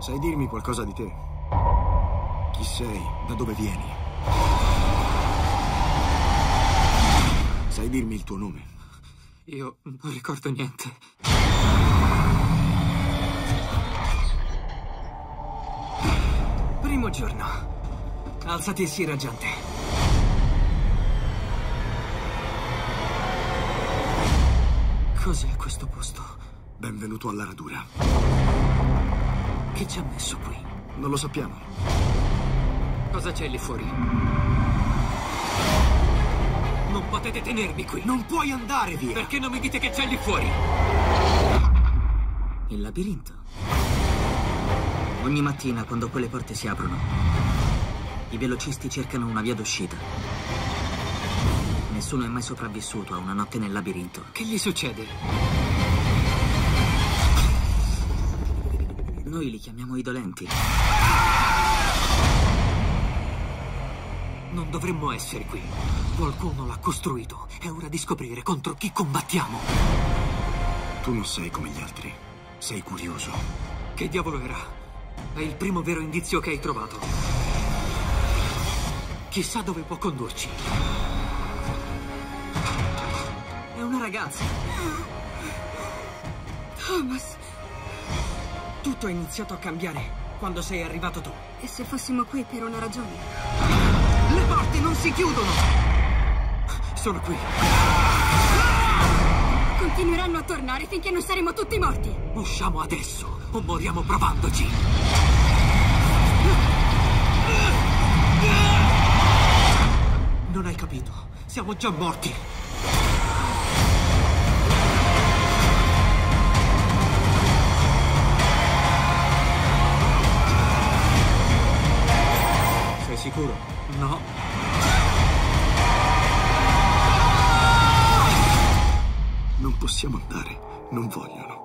Sai dirmi qualcosa di te? Chi sei? Da dove vieni? Sai dirmi il tuo nome? Io non ricordo niente. Primo giorno. Alzati e sii raggiante. Cos'è questo posto? Benvenuto alla radura. Che ci ha messo qui? Non lo sappiamo. Cosa c'è lì fuori? Non potete tenermi qui. Non puoi andare via! Perché non mi dite che c'è lì fuori? Il labirinto. Ogni mattina, quando quelle porte si aprono, i velocisti cercano una via d'uscita. Nessuno è mai sopravvissuto a una notte nel labirinto. Che gli succede? Noi li chiamiamo i dolenti. Non dovremmo essere qui. Qualcuno l'ha costruito. È ora di scoprire contro chi combattiamo. Tu non sei come gli altri. Sei curioso. Che diavolo era? È il primo vero indizio che hai trovato. Chissà dove può condurci. È una ragazza. Thomas, Tutto è iniziato a cambiare quando sei arrivato tu. e se fossimo qui per una ragione? Le porte non si chiudono! Sono qui. Continueranno a tornare finché non saremo tutti morti. Usciamo adesso o moriamo provandoci. Non hai capito. Siamo già morti. Sicuro? No. Non possiamo andare. Non vogliono.